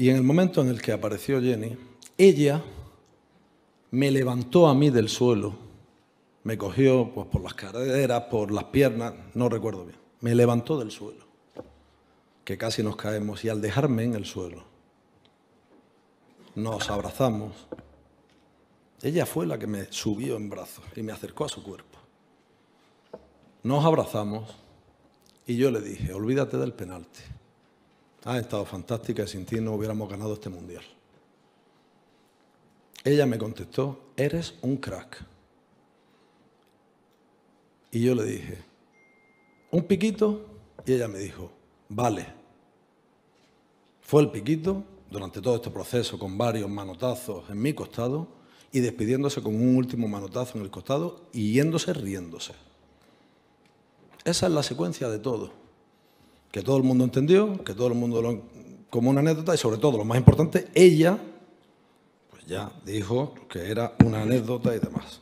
Y en el momento en el que apareció Jenny, ella me levantó a mí del suelo, me cogió pues, por las caderas, por las piernas, no recuerdo bien, me levantó del suelo, que casi nos caemos, y al dejarme en el suelo, nos abrazamos. Ella fue la que me subió en brazos y me acercó a su cuerpo. Nos abrazamos y yo le dije, olvídate del penalti. Ha estado fantástica sin ti no hubiéramos ganado este mundial. Ella me contestó, eres un crack. Y yo le dije, ¿un piquito? Y ella me dijo, vale. Fue el piquito durante todo este proceso con varios manotazos en mi costado y despidiéndose con un último manotazo en el costado y yéndose riéndose. Esa es la secuencia de todo. Que todo el mundo entendió, que todo el mundo lo, como una anécdota y sobre todo, lo más importante, ella pues ya dijo que era una anécdota y demás.